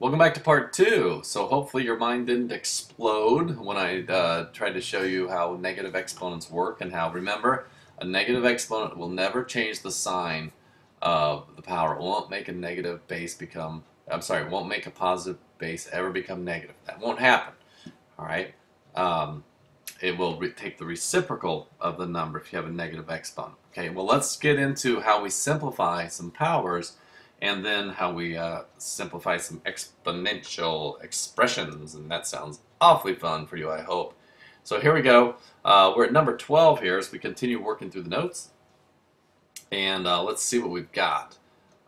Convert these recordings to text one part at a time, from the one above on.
Welcome back to part two. So hopefully your mind didn't explode when I uh, tried to show you how negative exponents work and how, remember, a negative exponent will never change the sign of the power. It won't make a negative base become, I'm sorry, it won't make a positive base ever become negative. That won't happen. All right. Um, it will take the reciprocal of the number if you have a negative exponent. Okay, well let's get into how we simplify some powers and then how we uh, simplify some exponential expressions, and that sounds awfully fun for you, I hope. So here we go. Uh, we're at number 12 here as we continue working through the notes. And uh, let's see what we've got.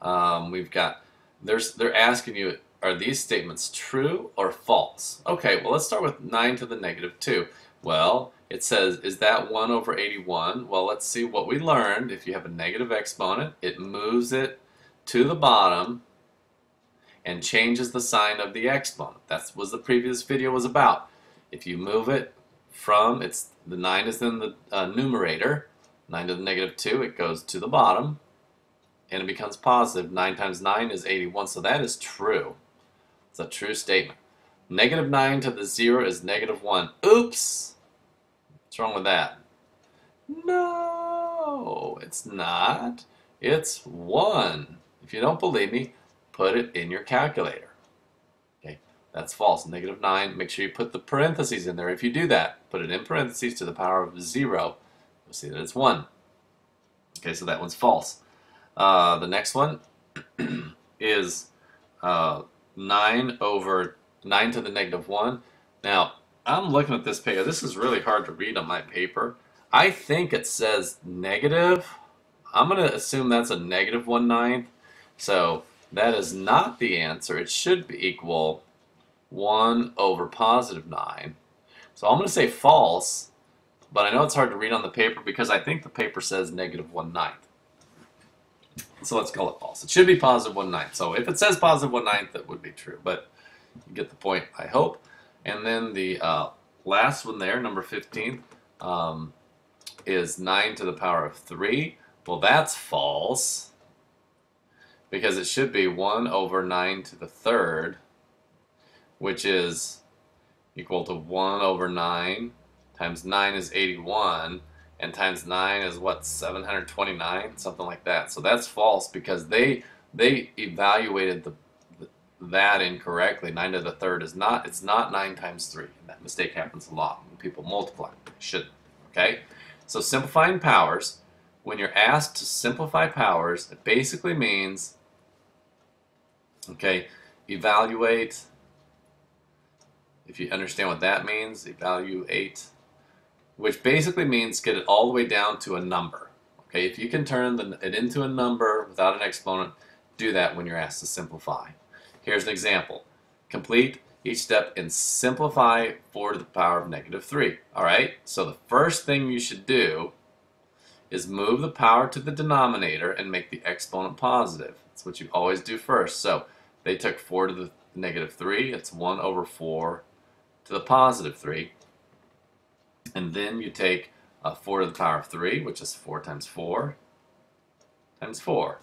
Um, we've got, there's, they're asking you, are these statements true or false? Okay, well let's start with 9 to the negative 2. Well, it says, is that 1 over 81? Well, let's see what we learned. If you have a negative exponent, it moves it to the bottom and changes the sign of the exponent. That's what the previous video was about. If you move it from, it's the 9 is in the uh, numerator, 9 to the negative 2, it goes to the bottom, and it becomes positive. 9 times 9 is 81, so that is true. It's a true statement. Negative 9 to the 0 is negative 1. Oops! What's wrong with that? No, it's not. It's 1. If you don't believe me, put it in your calculator. Okay, that's false. Negative 9, make sure you put the parentheses in there. If you do that, put it in parentheses to the power of 0, you'll see that it's 1. Okay, so that one's false. Uh, the next one is uh, 9 over 9 to the negative 1. Now, I'm looking at this paper. This is really hard to read on my paper. I think it says negative. I'm going to assume that's a negative 1 ninth. So that is not the answer. It should be equal 1 over positive 9. So I'm going to say false, but I know it's hard to read on the paper because I think the paper says negative 1 ninth. So let's call it false. It should be positive 1 ninth. So if it says positive 1 ninth, that would be true. But you get the point, I hope. And then the uh, last one there, number 15, um, is 9 to the power of 3. Well, that's false because it should be 1 over 9 to the third, which is equal to 1 over 9 times 9 is 81, and times 9 is what, 729? Something like that. So that's false because they they evaluated the, that incorrectly. 9 to the third is not, it's not 9 times 3. And that mistake happens a lot when people multiply. They shouldn't. Okay? So simplifying powers, when you're asked to simplify powers, it basically means Okay, evaluate, if you understand what that means, evaluate, which basically means get it all the way down to a number. Okay, if you can turn the, it into a number without an exponent, do that when you're asked to simplify. Here's an example. Complete each step and simplify 4 to the power of negative 3. Alright, so the first thing you should do is move the power to the denominator and make the exponent positive. That's what you always do first. So they took 4 to the negative 3. It's 1 over 4 to the positive 3. And then you take uh, 4 to the power of 3, which is 4 times 4 times 4.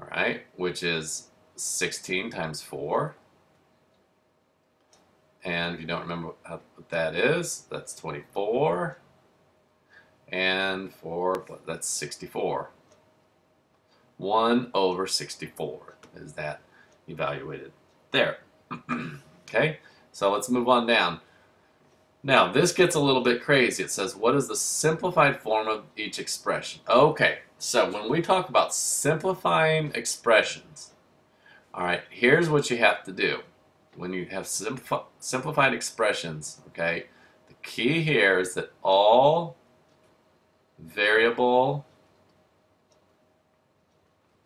All right, which is 16 times 4. And if you don't remember what that is, that's 24. And 4, that's 64. 1 over 64 is that evaluated there. okay, so let's move on down. Now, this gets a little bit crazy. It says, what is the simplified form of each expression? Okay, so when we talk about simplifying expressions, all right, here's what you have to do. When you have simpl simplified expressions, okay, the key here is that all variable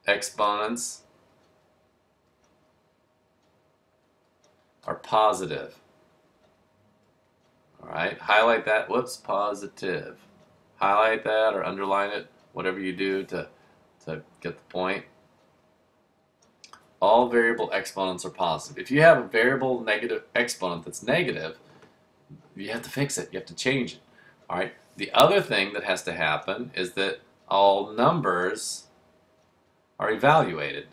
exponents are positive. All right, highlight that. Whoops, positive. Highlight that or underline it, whatever you do to, to get the point. All variable exponents are positive. If you have a variable negative exponent that's negative, you have to fix it. You have to change it. All right. The other thing that has to happen is that all numbers are evaluated.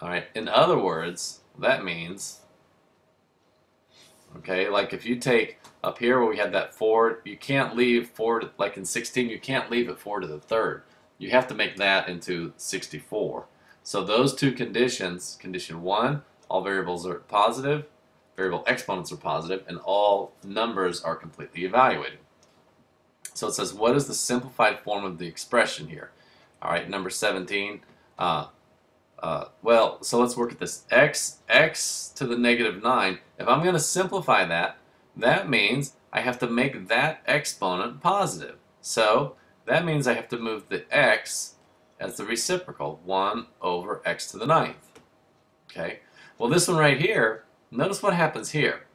All right, in other words, that means, okay, like if you take up here where we had that 4, you can't leave 4, to, like in 16, you can't leave it 4 to the third. You have to make that into 64. So those two conditions, condition 1, all variables are positive, variable exponents are positive, and all numbers are completely evaluated. So it says, what is the simplified form of the expression here? All right, number 17. Uh, uh, well, so let's work at this. x, x to the negative 9. If I'm going to simplify that, that means I have to make that exponent positive. So that means I have to move the x as the reciprocal, 1 over x to the ninth. Okay, well this one right here, notice what happens here.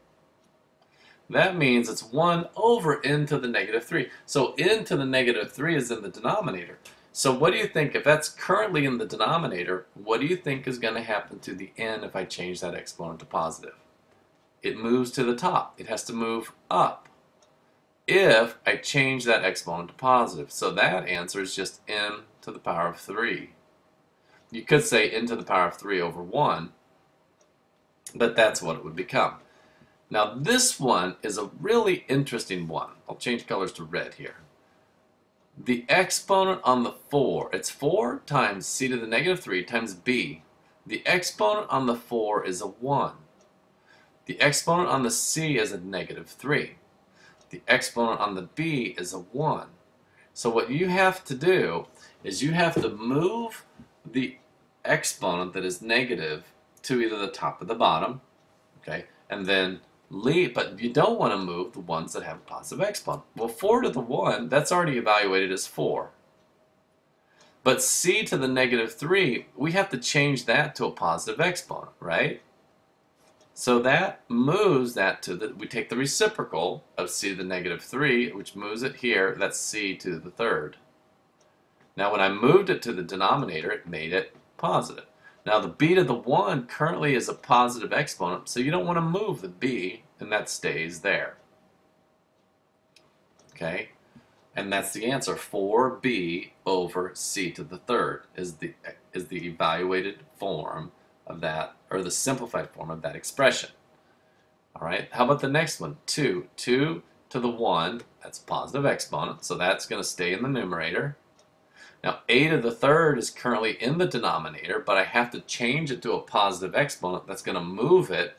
That means it's 1 over n to the negative 3. So n to the negative 3 is in the denominator. So what do you think, if that's currently in the denominator, what do you think is going to happen to the n if I change that exponent to positive? It moves to the top. It has to move up if I change that exponent to positive. So that answer is just n to the power of 3. You could say n to the power of 3 over 1, but that's what it would become. Now this one is a really interesting one. I'll change colors to red here. The exponent on the 4, it's 4 times c to the negative 3 times b. The exponent on the 4 is a 1. The exponent on the c is a negative 3. The exponent on the b is a 1. So what you have to do is you have to move the exponent that is negative to either the top or the bottom, okay, and then leave, but you don't want to move the ones that have a positive exponent. Well, 4 to the 1, that's already evaluated as 4. But c to the negative 3, we have to change that to a positive exponent, right? So that moves that to the, we take the reciprocal of c to the negative 3, which moves it here, that's c to the third. Now when I moved it to the denominator, it made it positive. Now the b to the 1 currently is a positive exponent, so you don't want to move the b, and that stays there. Okay? And that's the answer. 4b over c to the third is the, is the evaluated form of that, or the simplified form of that expression. All right, how about the next one? 2. 2 to the 1, that's positive exponent, so that's going to stay in the numerator. Now, a to the third is currently in the denominator, but I have to change it to a positive exponent that's going to move it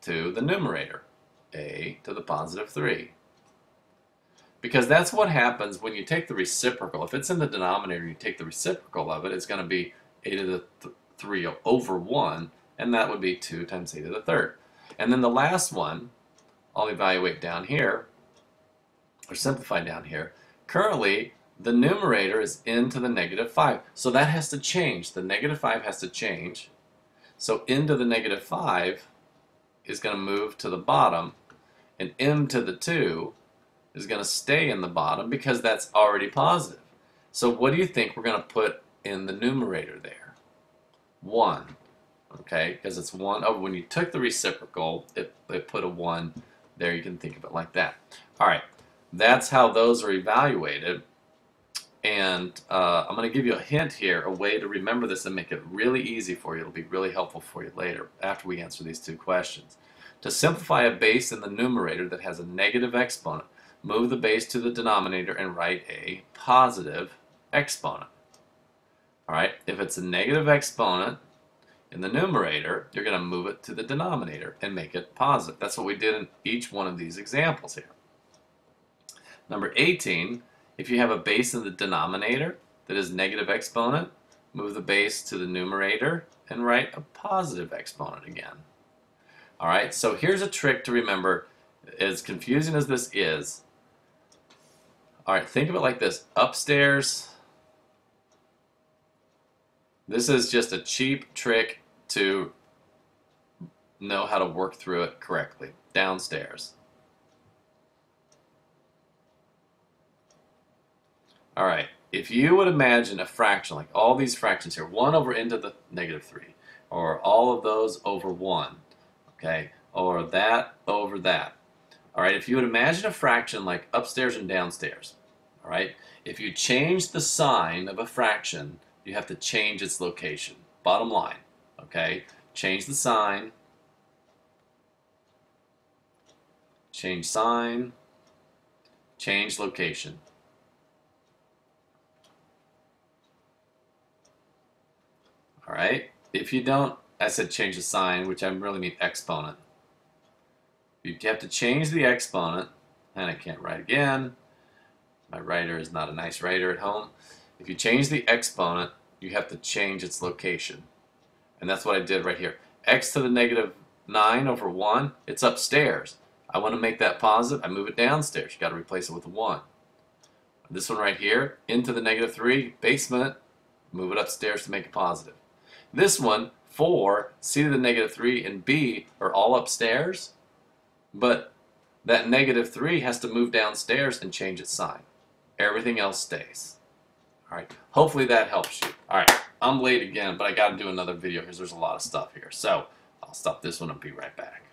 to the numerator, a to the positive 3. Because that's what happens when you take the reciprocal. If it's in the denominator, you take the reciprocal of it, it's going to be a to the th 3 over 1, and that would be 2 times a to the third. And then the last one, I'll evaluate down here, or simplify down here. Currently, the numerator is n to the negative 5. So that has to change. The negative 5 has to change. So n to the negative 5 is going to move to the bottom, and m to the 2 is going to stay in the bottom because that's already positive. So what do you think we're going to put in the numerator there? 1. Okay, because it's 1. Oh, when you took the reciprocal, it, it put a 1 there. You can think of it like that. All right, that's how those are evaluated. And uh, I'm going to give you a hint here, a way to remember this and make it really easy for you. It'll be really helpful for you later after we answer these two questions. To simplify a base in the numerator that has a negative exponent, move the base to the denominator and write a positive exponent. All right, if it's a negative exponent in the numerator, you're going to move it to the denominator and make it positive. That's what we did in each one of these examples here. Number 18, if you have a base in the denominator that is negative exponent, move the base to the numerator and write a positive exponent again. All right, so here's a trick to remember. As confusing as this is, all right, think of it like this. Upstairs, this is just a cheap trick to know how to work through it correctly. Downstairs. All right, if you would imagine a fraction, like all these fractions here, 1 over n to the negative 3, or all of those over 1, okay, or that over that. All right, if you would imagine a fraction like upstairs and downstairs, all right, if you change the sign of a fraction, you have to change its location. Bottom line, Okay, change the sign. Change sign. Change location. All right. If you don't, I said change the sign, which I really mean exponent. You have to change the exponent, and I can't write again. My writer is not a nice writer at home. If you change the exponent, you have to change its location. And that's what I did right here. x to the negative 9 over 1, it's upstairs. I want to make that positive, I move it downstairs. you got to replace it with a 1. This one right here, into the negative 3, basement, move it upstairs to make it positive. This one, 4, c to the negative 3, and b are all upstairs, but that negative 3 has to move downstairs and change its sign. Everything else stays. All right, hopefully that helps you. All right, I'm late again, but I got to do another video because there's a lot of stuff here. So I'll stop this one and be right back.